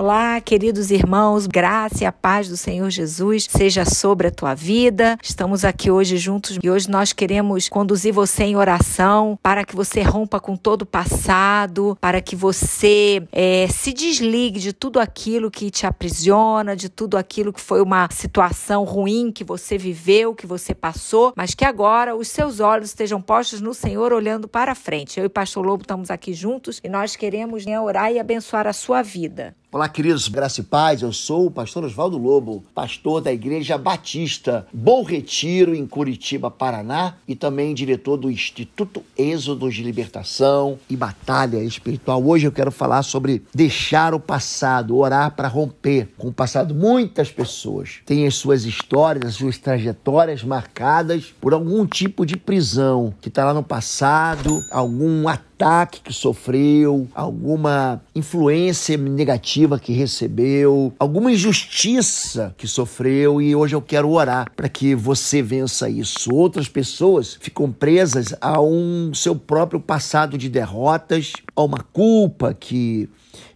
Olá, queridos irmãos, graça e a paz do Senhor Jesus seja sobre a tua vida. Estamos aqui hoje juntos e hoje nós queremos conduzir você em oração para que você rompa com todo o passado, para que você é, se desligue de tudo aquilo que te aprisiona, de tudo aquilo que foi uma situação ruim que você viveu, que você passou, mas que agora os seus olhos estejam postos no Senhor olhando para frente. Eu e o Pastor Lobo estamos aqui juntos e nós queremos né, orar e abençoar a sua vida. Olá, queridos, graça e paz. Eu sou o pastor Oswaldo Lobo, pastor da Igreja Batista Bom Retiro, em Curitiba, Paraná, e também diretor do Instituto Êxodos de Libertação e Batalha Espiritual. Hoje eu quero falar sobre deixar o passado, orar para romper com o passado. Muitas pessoas têm as suas histórias, as suas trajetórias marcadas por algum tipo de prisão que está lá no passado, algum ataque ataque que sofreu, alguma influência negativa que recebeu, alguma injustiça que sofreu e hoje eu quero orar para que você vença isso. Outras pessoas ficam presas a um seu próprio passado de derrotas, a uma culpa que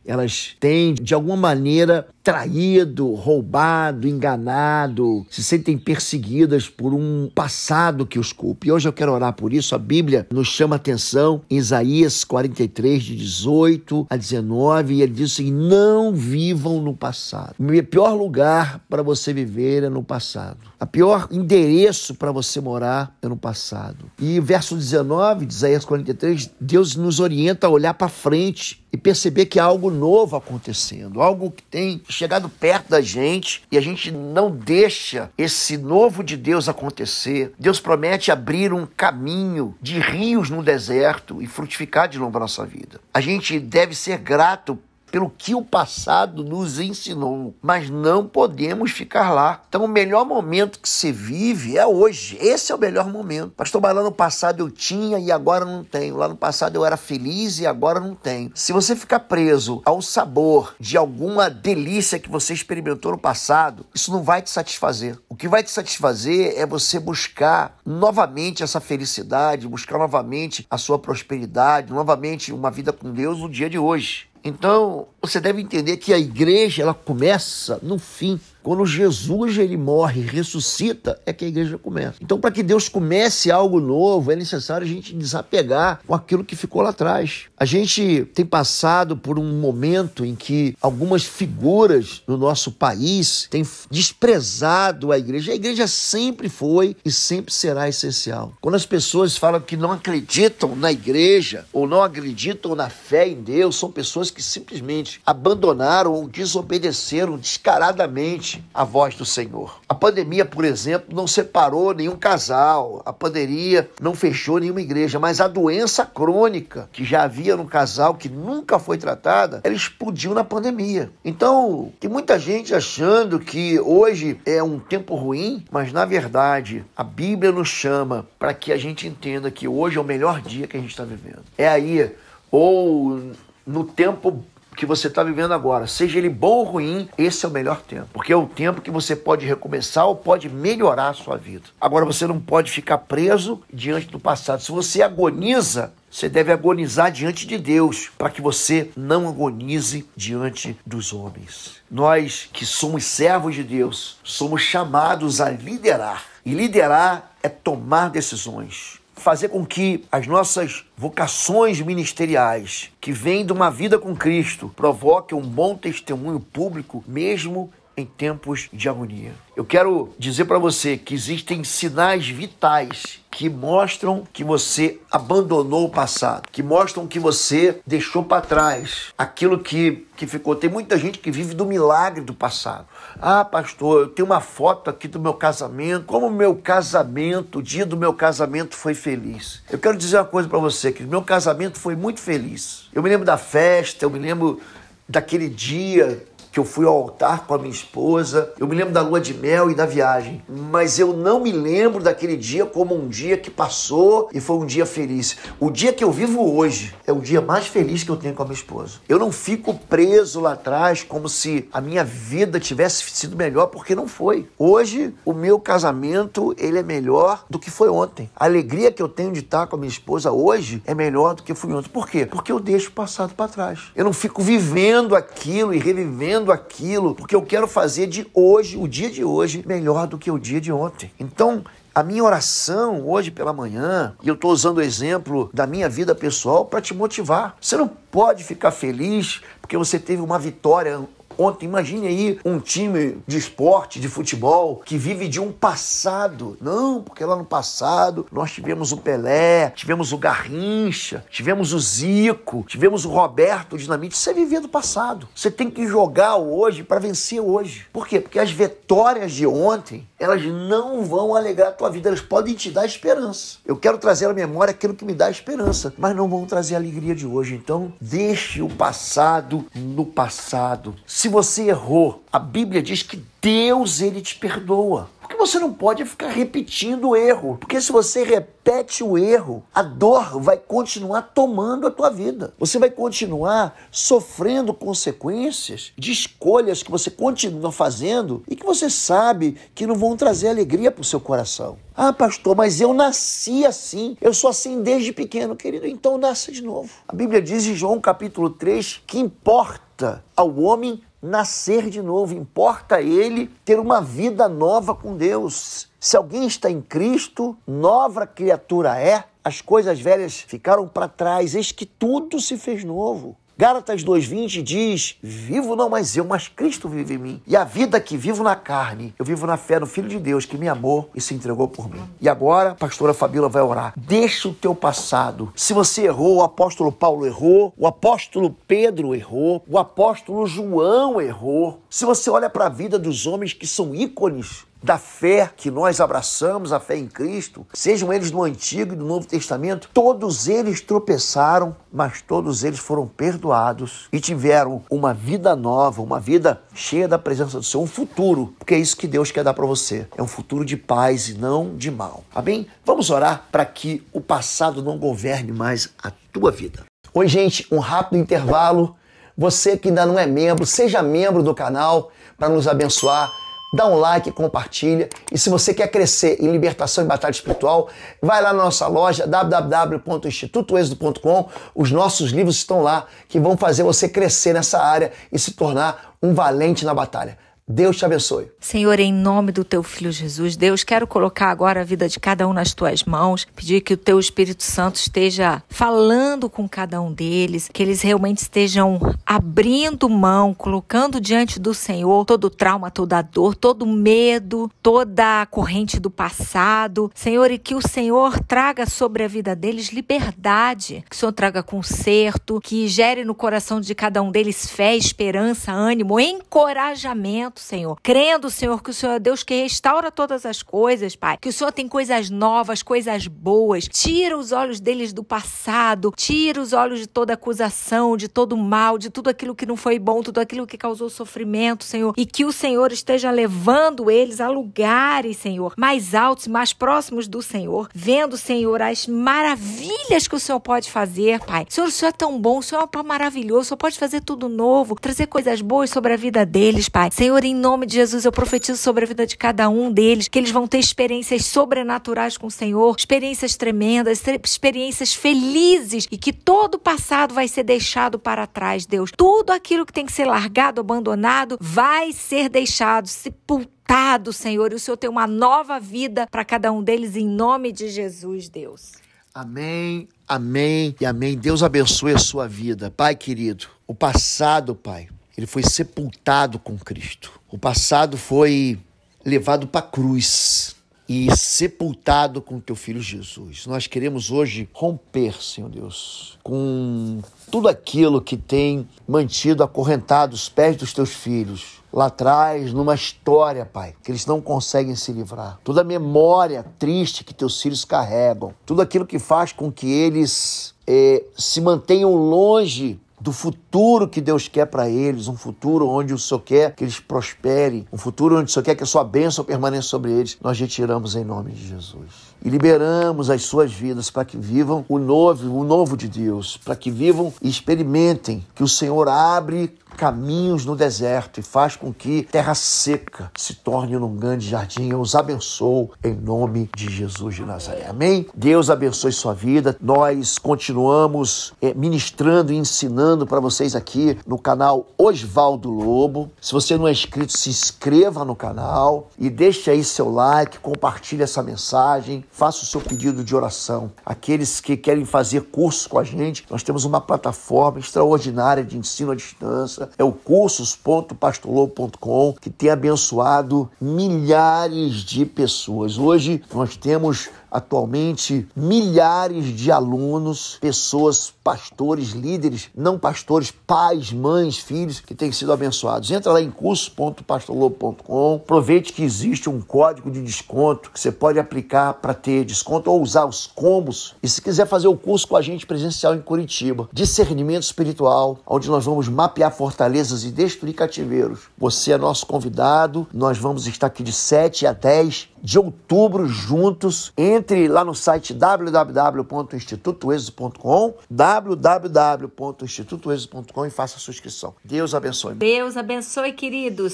elas têm de alguma maneira traído, roubado, enganado, se sentem perseguidas por um passado que os culpa. E hoje eu quero orar por isso. A Bíblia nos chama atenção em Isaías 43, de 18 a 19, e ele diz assim: não vivam no passado. O pior lugar para você viver é no passado. A pior endereço para você morar é no passado. E verso 19 de Isaías 43, Deus nos orienta a olhar para frente e perceber que há algo novo acontecendo, algo que tem chegado perto da gente e a gente não deixa esse novo de Deus acontecer. Deus promete abrir um caminho de rios no deserto e frutificar de novo a nossa vida. A gente deve ser grato pelo que o passado nos ensinou, mas não podemos ficar lá. Então, o melhor momento que se vive é hoje. Esse é o melhor momento. Pastor, mas lá no passado eu tinha e agora não tenho. Lá no passado eu era feliz e agora não tenho. Se você ficar preso ao sabor de alguma delícia que você experimentou no passado, isso não vai te satisfazer. O que vai te satisfazer é você buscar novamente essa felicidade, buscar novamente a sua prosperidade, novamente uma vida com Deus no dia de hoje. Então, você deve entender que a igreja ela começa no fim. Quando Jesus ele morre e ressuscita, é que a igreja começa. Então, para que Deus comece algo novo, é necessário a gente desapegar com aquilo que ficou lá atrás. A gente tem passado por um momento em que algumas figuras do nosso país têm desprezado a igreja. A igreja sempre foi e sempre será essencial. Quando as pessoas falam que não acreditam na igreja ou não acreditam na fé em Deus, são pessoas que simplesmente abandonaram ou desobedeceram descaradamente a voz do Senhor. A pandemia, por exemplo, não separou nenhum casal, a pandemia não fechou nenhuma igreja, mas a doença crônica que já havia no casal, que nunca foi tratada, ela explodiu na pandemia. Então, tem muita gente achando que hoje é um tempo ruim, mas na verdade a Bíblia nos chama para que a gente entenda que hoje é o melhor dia que a gente está vivendo. É aí, ou no tempo que você está vivendo agora, seja ele bom ou ruim, esse é o melhor tempo. Porque é o tempo que você pode recomeçar ou pode melhorar a sua vida. Agora, você não pode ficar preso diante do passado. Se você agoniza, você deve agonizar diante de Deus, para que você não agonize diante dos homens. Nós que somos servos de Deus, somos chamados a liderar. E liderar é tomar decisões fazer com que as nossas vocações ministeriais, que vêm de uma vida com Cristo, provoquem um bom testemunho público, mesmo em tempos de agonia. Eu quero dizer para você que existem sinais vitais que mostram que você abandonou o passado, que mostram que você deixou para trás aquilo que, que ficou. Tem muita gente que vive do milagre do passado. Ah, pastor, eu tenho uma foto aqui do meu casamento. Como o meu casamento, o dia do meu casamento foi feliz. Eu quero dizer uma coisa para você, que meu casamento foi muito feliz. Eu me lembro da festa, eu me lembro daquele dia que eu fui ao altar com a minha esposa. Eu me lembro da lua de mel e da viagem, mas eu não me lembro daquele dia como um dia que passou e foi um dia feliz. O dia que eu vivo hoje é o dia mais feliz que eu tenho com a minha esposa. Eu não fico preso lá atrás como se a minha vida tivesse sido melhor porque não foi. Hoje o meu casamento ele é melhor do que foi ontem. A alegria que eu tenho de estar com a minha esposa hoje é melhor do que foi ontem. Por quê? Porque eu deixo o passado para trás. Eu não fico vivendo aquilo e revivendo aquilo porque eu quero fazer de hoje, o dia de hoje, melhor do que o dia de ontem. Então, a minha oração hoje pela manhã, e eu estou usando o exemplo da minha vida pessoal para te motivar. Você não pode ficar feliz porque você teve uma vitória Ontem, imagine aí um time de esporte, de futebol, que vive de um passado. Não, porque lá no passado nós tivemos o Pelé, tivemos o Garrincha, tivemos o Zico, tivemos o Roberto Dinamite. Isso é viver do passado. Você tem que jogar hoje para vencer hoje. Por quê? Porque as vitórias de ontem, elas não vão alegrar a tua vida, elas podem te dar esperança. Eu quero trazer à memória aquilo que me dá esperança, mas não vão trazer a alegria de hoje. Então, deixe o passado no passado. Se você errou, a Bíblia diz que Deus ele te perdoa. Porque você não pode ficar repetindo o erro. Porque se você repete o erro, a dor vai continuar tomando a tua vida. Você vai continuar sofrendo consequências de escolhas que você continua fazendo e que você sabe que não vão trazer alegria para o seu coração. Ah, pastor, mas eu nasci assim. Eu sou assim desde pequeno, querido. Então nasça de novo. A Bíblia diz em João capítulo 3 que importa ao homem nascer de novo, importa ele ter uma vida nova com Deus. Se alguém está em Cristo, nova criatura é. As coisas velhas ficaram para trás, eis que tudo se fez novo. Gálatas 2,20 diz: Vivo não mais eu, mas Cristo vive em mim. E a vida que vivo na carne, eu vivo na fé no Filho de Deus que me amou e se entregou por mim. E agora, a pastora Fabíola vai orar. Deixa o teu passado. Se você errou, o apóstolo Paulo errou, o apóstolo Pedro errou, o apóstolo João errou. Se você olha para a vida dos homens que são ícones da fé que nós abraçamos, a fé em Cristo, sejam eles do Antigo e do Novo Testamento, todos eles tropeçaram, mas todos eles foram perdoados e tiveram uma vida nova, uma vida cheia da presença do Senhor, um futuro, porque é isso que Deus quer dar para você. É um futuro de paz e não de mal. Amém? Vamos orar para que o passado não governe mais a tua vida. Oi, gente, um rápido intervalo. Você que ainda não é membro, seja membro do canal para nos abençoar dá um like, compartilha. E se você quer crescer em libertação e batalha espiritual, vai lá na nossa loja www.institutoexodo.com. Os nossos livros estão lá que vão fazer você crescer nessa área e se tornar um valente na batalha. Deus te abençoe. Senhor, em nome do teu filho Jesus, Deus, quero colocar agora a vida de cada um nas tuas mãos, pedir que o teu Espírito Santo esteja falando com cada um deles, que eles realmente estejam abrindo mão, colocando diante do Senhor todo o trauma, toda a dor, todo o medo, toda a corrente do passado. Senhor, e que o Senhor traga sobre a vida deles liberdade, que o Senhor traga conserto, que gere no coração de cada um deles fé, esperança, ânimo, encorajamento Senhor. Crendo, Senhor, que o Senhor é Deus que restaura todas as coisas, Pai. Que o Senhor tem coisas novas, coisas boas. Tira os olhos deles do passado. Tira os olhos de toda acusação, de todo mal, de tudo aquilo que não foi bom, tudo aquilo que causou sofrimento, Senhor. E que o Senhor esteja levando eles a lugares, Senhor, mais altos, mais próximos do Senhor. Vendo, Senhor, as maravilhas que o Senhor pode fazer, Pai. Senhor, o Senhor é tão bom, o Senhor é maravilhoso, o Senhor pode fazer tudo novo, trazer coisas boas sobre a vida deles, Pai. Senhor, Senhor, em nome de Jesus, eu profetizo sobre a vida de cada um deles, que eles vão ter experiências sobrenaturais com o Senhor, experiências tremendas, experiências felizes e que todo o passado vai ser deixado para trás, Deus. Tudo aquilo que tem que ser largado, abandonado, vai ser deixado, sepultado, Senhor. E o Senhor tem uma nova vida para cada um deles, em nome de Jesus, Deus. Amém, amém e amém. Deus abençoe a sua vida. Pai querido, o passado, Pai, ele foi sepultado com Cristo. O passado foi levado para a cruz e sepultado com teu filho Jesus. Nós queremos hoje romper, Senhor Deus, com tudo aquilo que tem mantido acorrentado os pés dos teus filhos. Lá atrás, numa história, Pai, que eles não conseguem se livrar. Toda a memória triste que teus filhos carregam. Tudo aquilo que faz com que eles eh, se mantenham longe do futuro que Deus quer para eles, um futuro onde o Senhor quer que eles prosperem, um futuro onde o Senhor quer que a sua bênção permaneça sobre eles. Nós retiramos em nome de Jesus. E liberamos as suas vidas para que vivam o novo, o novo de Deus, para que vivam e experimentem que o Senhor abre caminhos no deserto e faz com que terra seca se torne num grande jardim. Eu os abençoo em nome de Jesus de Nazaré. Amém? Deus abençoe sua vida. Nós continuamos eh, ministrando e ensinando para vocês aqui no canal Osvaldo Lobo. Se você não é inscrito, se inscreva no canal e deixe aí seu like, compartilhe essa mensagem, faça o seu pedido de oração. Aqueles que querem fazer curso com a gente, nós temos uma plataforma extraordinária de ensino à distância é o cursos.pastorlobo.com, que tem abençoado milhares de pessoas. Hoje nós temos atualmente milhares de alunos, pessoas, pastores, líderes, não pastores, pais, mães, filhos que têm sido abençoados. Entra lá em curso.pastorlobo.com, aproveite que existe um código de desconto que você pode aplicar para ter desconto ou usar os combos. E se quiser fazer o curso com a gente presencial em Curitiba, discernimento espiritual, onde nós vamos mapear fortalezas e destruir cativeiros. Você é nosso convidado, nós vamos estar aqui de 7 a 10 de outubro juntos. Entre lá no site www.institutoexo.com, www.institutoexo.com e faça a sua inscrição. Deus abençoe. Deus abençoe, queridos.